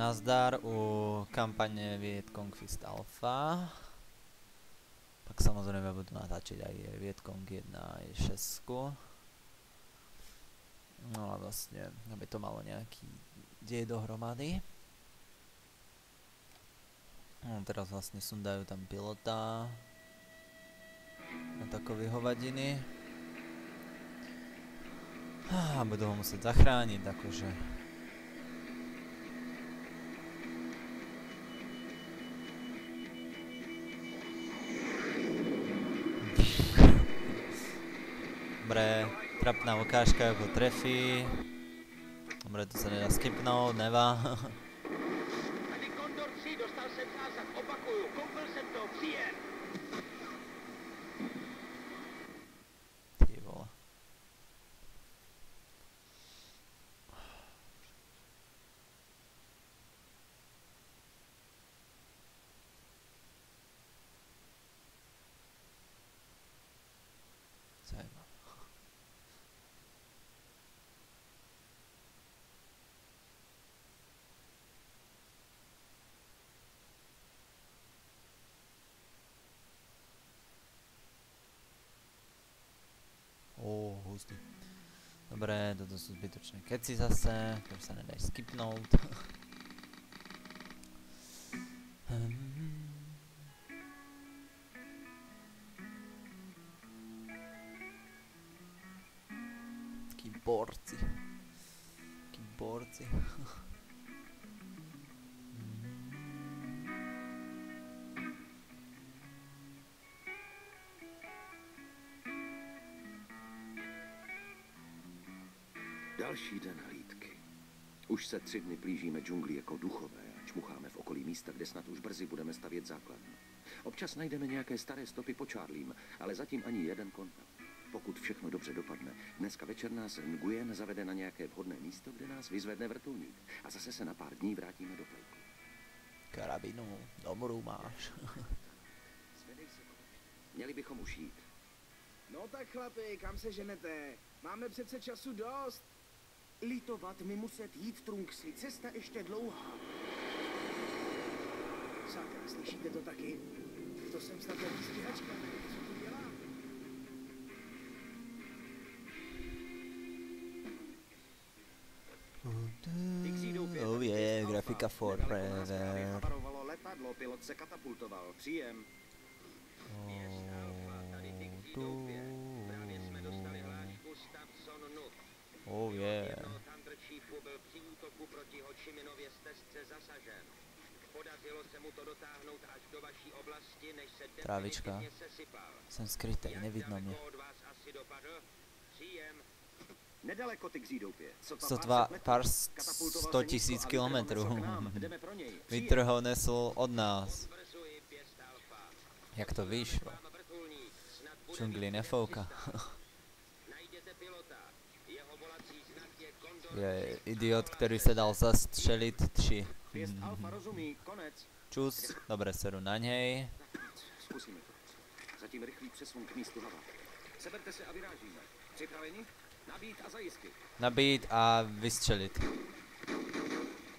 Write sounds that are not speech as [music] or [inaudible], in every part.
Nazdar u kampane Vietkong Fist Alpha. Pak samozrejme budú natáčať aj Vietkong 1 aj 6. No a vlastne, aby to malo nejaký dej dohromady. No, teraz vlastne sundajú tam pilota na takové hovadiny. A budú ho musieť zachrániť, akože ukážka, ako trefí. Dobre, to sa nedá skipnúť, nevá. [laughs] Tady Kondor 3, dostal jsem zásah, opakuju, koupil jsem to, příjem. Ty vole. Zajímavé. Ó, hustý. Dobre, toto sú zbytočné keci zase, ktoré sa nedajú skipnúť. Hmm. Takí borci. Takí Další den hlídky. Už se tři dny plížíme džungli jako duchové a čmucháme v okolí místa, kde snad už brzy budeme stavět základnu. Občas najdeme nějaké staré stopy po Charlím, ale zatím ani jeden kontakt. Pokud všechno dobře dopadne, dneska večer nás Nguyen zavede na nějaké vhodné místo, kde nás vyzvedne vrtulník a zase se na pár dní vrátíme do plejku. Karabinu, dobrou máš. [laughs] Zvedej se, konečně. Měli bychom už jít. No tak chlapi, kam se ženete? Máme přece času dost. Litovat mi muset jít Trunksy, cesta ještě dlouhá. Sakra, slyšíte to taky? To jsem snad nějaký stíhačka? Co tu dělá? Oh yeah, grafika právě forever. havarovalo letadlo, pilot se katapultoval. Příjem. Právě Oh yeah. Jednoho Thunder Chiefu byl při útoku proti Ho Chi Minově stezce zasažen. Podařilo se mu to dotáhnout až do vaší oblasti, než se Trávička. Jsem skrytý, nevidno mě. daleko od vás asi dopadl? Příjem. Nedaleko ty křídoupě. Sotva 102 pár set pár metrů. s- Katapultoval 100 se nízko tisíc kilometrů. k. [laughs] Vítr ho nesl od nás. Jak to vyšlo? Džungli nefouka. [laughs] je Kondor Je 3. idiot, ktorý sa dal zastřeliť 3. Pěst Alfa rozumí, konec. Čus, dobre seru na nej. Zkusíme to. Zatím rychlý přesun k místu hava. Seberte se a vyrážíme. Připraveni? Nabít a zajistit. Nabít a vystřelit.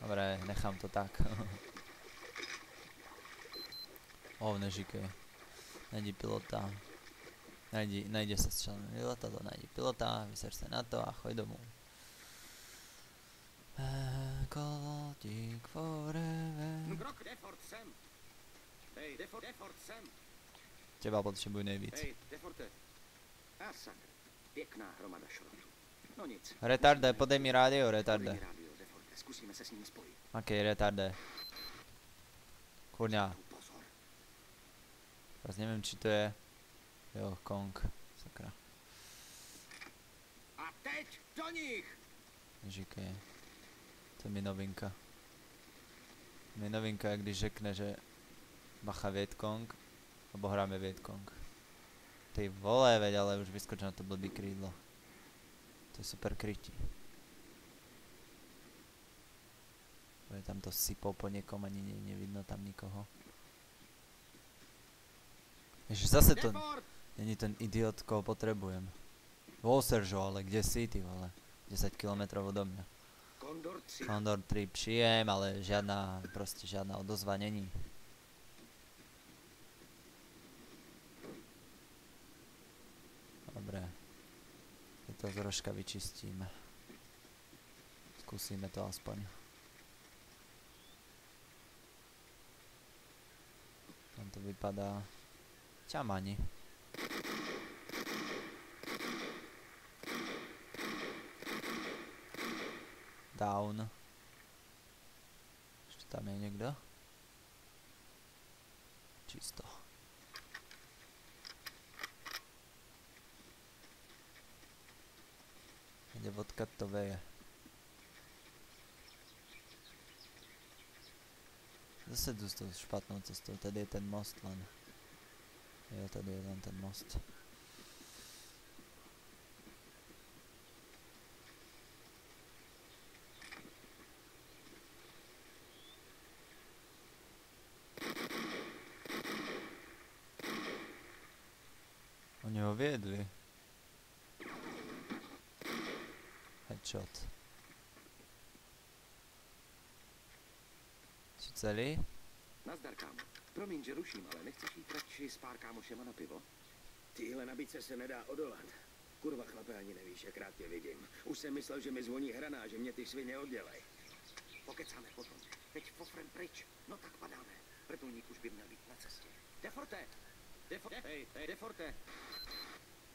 Dobre, nechám to tak. [laughs] o, nežíkej. Najdi pilota. Najdi, najde sa střelné letadlo, najdi pilota, vyser sa na to a choď domů. Kotík forever. Grok, Defort sem. Hej, Defort, Defort sem. Teba potřebuji nejvíc. Hej, Deforte. A sakra. Pěkná hromada šrotu. No nic. Retarde, podej mi rádio, Podej retarde. mi rádio, Deforte. Zkusíme se s ním spojit. Ok, retarde. Kurňa, Pozor. teraz neviem, či to je... Jo, Kong. Sakra. A teď do nich! Neříkej. To mi novinka. Mi novinka je, když řekne, že bacha Vietkong, alebo hráme Vietkong. Ty vole, veď, ale už vyskoč na to blbý krídlo. To je super krytí. Je tam to sypou po niekom, ani ne, nevidno tam nikoho. Ježiš, zase to... Není ten idiot, koho potrebujem. Vo Seržo, ale kde si ty vole? 10 km odo mňa. Kondor 3. Condor 3 přijem, ale žiadna, proste žiadna odozva není. Dobre. Je to troška vyčistíme. Skúsime to aspoň. Tam to vypadá ťamani. Down. Ešte tam je niekto? Čisto. Ide odkiaľ to veje. Zase jdu s tou špatnou cestou, tady je ten most len. Jo, tady je len ten most. Oni ho viedli. Headshot. Si celý? Nazdar, kámo. Promiň, že ruším, ale nechceš jít radši s pár kámošema na pivo? Týhle nabídce se nedá odolat. Kurva chlape, ani nevíš, jak rád tě vidím. Už jsem myslel, že mi zvoní hraná, že mě ty svině oddělej. Pokecáme potom. Teď fofrem pryč. No tak padáme. Vrtulník už by měl být na cestě. Deforte!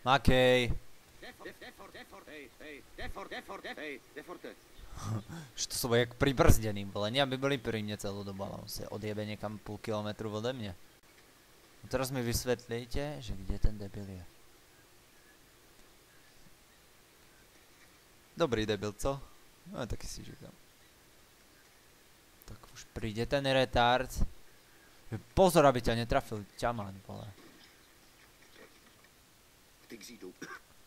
Makej! Že to sú jak pribrzdený, nie aby boli pri mne celú dobu, ale on si odjebe niekam půl kilometru ode mne. A teraz mi vysvetlíte, že kde ten debil je. Dobrý debil, co? No taky si říkám. Tak už príde ten retard. Pozor, aby ťa netrafil ťaman, vole. Ty křídu.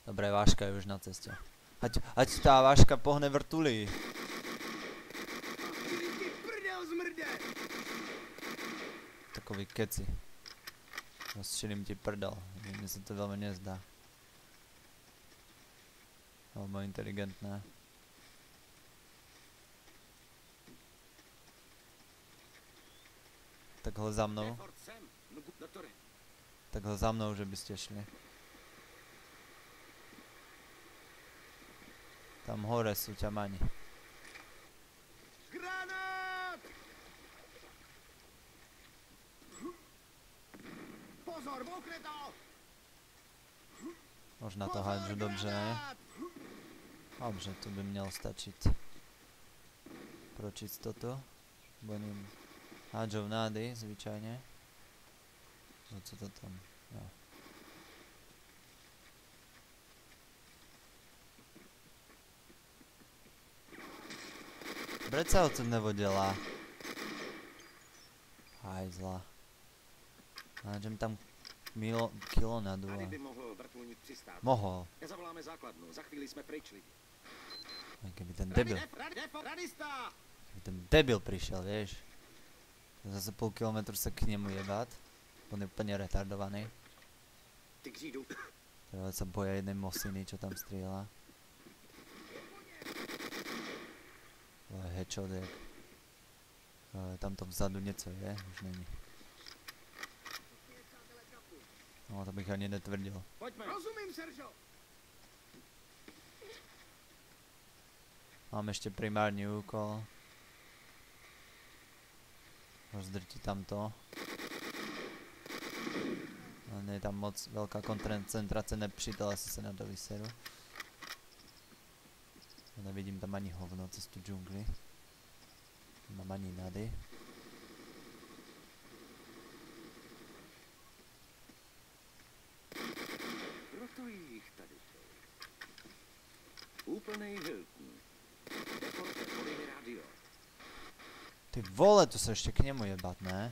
Dobre, váška je už na ceste. Ať, ať tá váška pohne vrtulí. Takový keci. Rozčilím ti prdel. Mne sa to veľmi nezdá. Alebo inteligentné. Takhle za mnou. No. Takhle za mnou, že by ste šli. Tam hore sú ťamani. Granát! Pozor, mokre to! Možná to hádžu dobře, ne? Dobře, to by mělo stačit. Pro čistotu. Budem hádžou nády, zvyčajně. No co to tam? Jo. Proč sa odsud nevodila? Hajzla. Hádžem tam milo, kilo na Tady dole. by mohl vrtulník přistát. Mohl. Nezavoláme základnu. Za chvíli jsme pryč lidi. Keby ten debil, keby ten debil prišiel, vieš. Zase půl kilometru sa k nemu jebať. On je úplne retardovaný. Ty křídu. Teda sa boja jednej mosiny, čo tam strieľa. Headshot je... Ale tamto vzadu něco je, už není. No to bych ani netvrdil. Pojďme. Rozumím, Seržo! Mám ešte primárny úkol. Rozdrti tam to. Ale nie je tam moc veľká koncentrace nepřítel, asi se na to vyseru. A Nevidím tam ani hovno cez tu džungli. Nemám ani nady. Proto jich tady. Úplnej Hilton. Deforte, podej mi rádio. Ty vole, to sa ešte k nemu jebat, ne?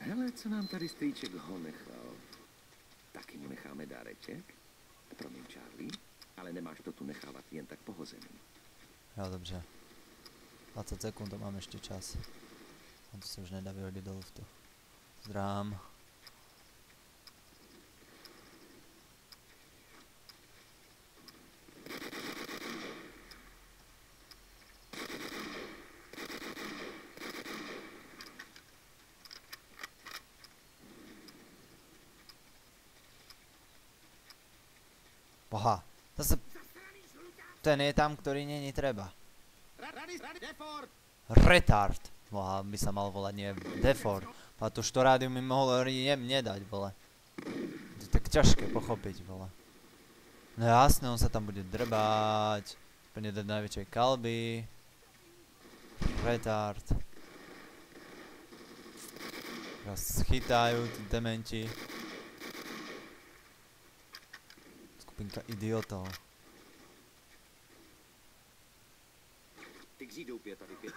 Hele, co nám tady strýček ho nechal. Taky mu necháme dáreček? Promiň, Charlie, ale nemáš to tu nechávat jen tak pohozený. Jo, dobře. 20 sekúnd, to mám ešte čas. A to sa už nedá vyhodiť do luftu. Zdrám. Zase... Ten je tam, ktorý není treba. Retard. Boha, by sa mal volať, nie Defor. A to što rádium mi mohol jem nedať, vole. To je tak ťažké pochopiť, vole. No jasné, on sa tam bude drbať. Úplne do najväčšej kalby. Retard. Teraz schytajú tí dementi. Skupinka idiotov. Ty křídou je tady pět.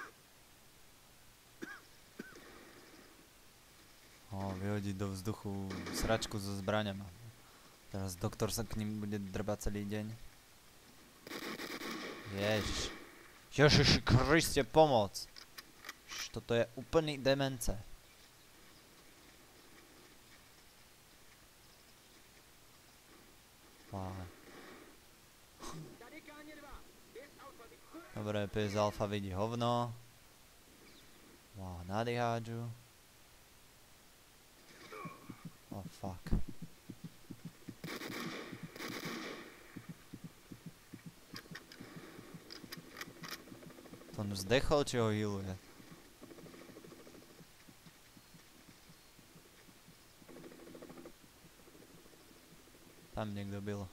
O, vyhodiť do vzduchu sračku so zbraňama. Teraz doktor sa k ním bude drbať celý deň. Ježiš. Ježiši Kriste, pomoc. Toto je úplný demence. Wow. Dobre, PS Alfa vidí hovno. Wow, nady hádžu. Oh fuck. To on zdechol, či ho healuje? Tam niekto byl.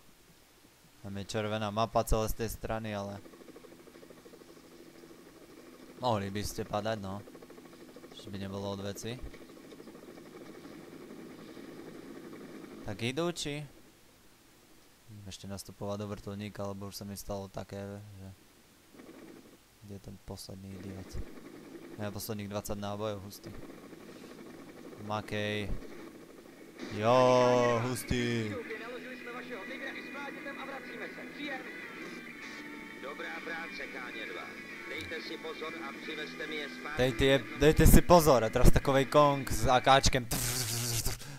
Tam je červená mapa celé z tej strany, ale... Mohli by ste padať, no. Ešte by nebolo od veci. Tak idú, či? Idem Ešte nastupovať do vrtulníka, lebo už sa mi stalo také, že... Kde je ten posledný idiot? Ja posledných 20 nábojov, hustý. Makej. Jo, hustý. Dejte si pozor a přivezte mi je. Dejte, si pozor, a teraz takovej kong s akáčkem.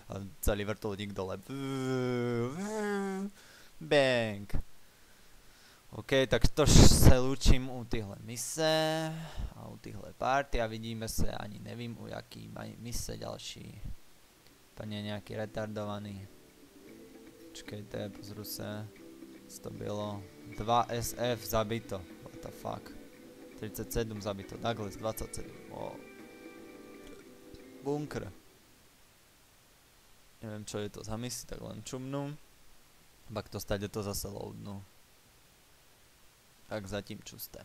A celý vrtulník dole. Bang. OK, tak to se lúčim u tyhle mise a u tyhle party a vidíme se, ani nevím u jaký mají mise ďalší. Pane nějaký retardovaný. Počkejte, pozru se. To bylo? 2 SF zabito. What the fuck. 37 zabito. Douglas 27. Wow. Bunkr. Neviem čo je to za misi, tak len čumnú. Pak to stade to zase loadnú. Tak zatím čusté.